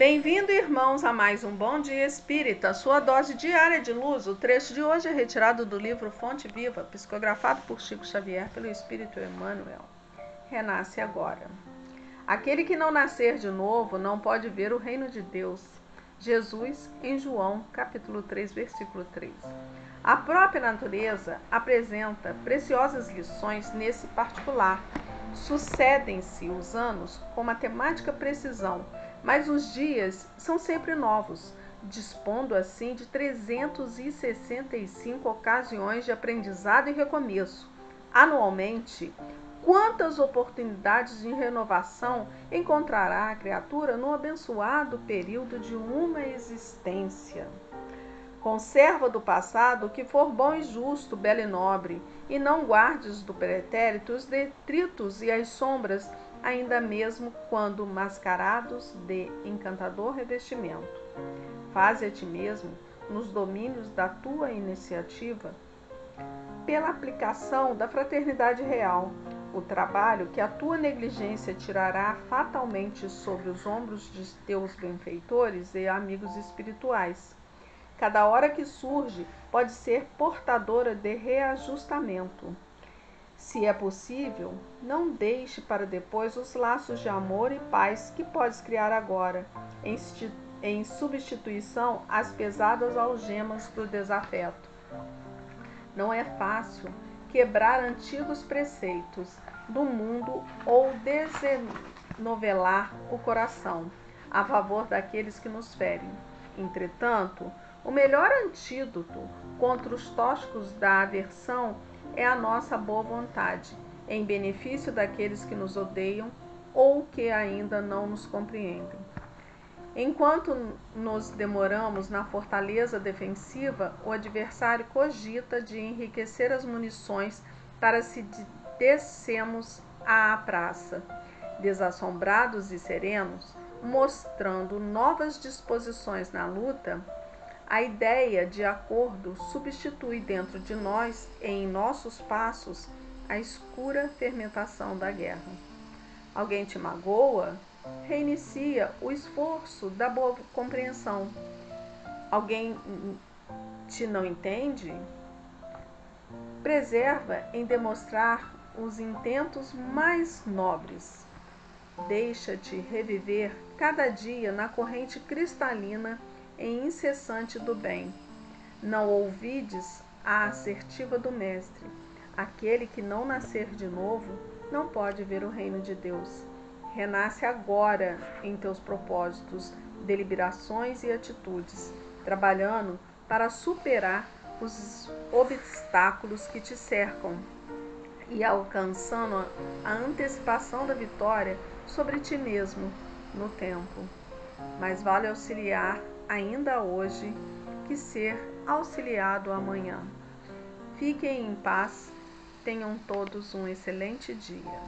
Bem-vindo, irmãos, a mais um Bom Dia Espírita, sua dose diária de luz. O trecho de hoje é retirado do livro Fonte Viva, psicografado por Chico Xavier pelo Espírito Emmanuel. Renasce agora. Aquele que não nascer de novo não pode ver o reino de Deus. Jesus, em João, capítulo 3, versículo 3. A própria natureza apresenta preciosas lições nesse particular. Sucedem-se os anos com matemática precisão mas os dias são sempre novos, dispondo assim de 365 ocasiões de aprendizado e recomeço. Anualmente, quantas oportunidades de renovação encontrará a criatura no abençoado período de uma existência? Conserva do passado o que for bom e justo, belo e nobre, e não guardes do pretérito os detritos e as sombras ainda mesmo quando mascarados de encantador revestimento. Faze a ti mesmo, nos domínios da tua iniciativa, pela aplicação da fraternidade real, o trabalho que a tua negligência tirará fatalmente sobre os ombros de teus benfeitores e amigos espirituais. Cada hora que surge pode ser portadora de reajustamento. Se é possível, não deixe para depois os laços de amor e paz que podes criar agora, em substituição às pesadas algemas do desafeto. Não é fácil quebrar antigos preceitos do mundo ou desenovelar o coração a favor daqueles que nos ferem. Entretanto, o melhor antídoto contra os tóxicos da aversão é a nossa boa vontade, em benefício daqueles que nos odeiam ou que ainda não nos compreendem. Enquanto nos demoramos na fortaleza defensiva, o adversário cogita de enriquecer as munições para se descemos à praça. Desassombrados e serenos, mostrando novas disposições na luta, a ideia de acordo substitui dentro de nós em nossos passos a escura fermentação da guerra. Alguém te magoa? Reinicia o esforço da boa compreensão. Alguém te não entende? Preserva em demonstrar os intentos mais nobres. Deixa-te reviver cada dia na corrente cristalina e incessante do bem. Não ouvides a assertiva do Mestre. Aquele que não nascer de novo não pode ver o reino de Deus. Renasce agora em teus propósitos, deliberações e atitudes, trabalhando para superar os obstáculos que te cercam e alcançando a antecipação da vitória sobre ti mesmo no tempo. Mas vale auxiliar ainda hoje que ser auxiliado amanhã. Fiquem em paz, tenham todos um excelente dia.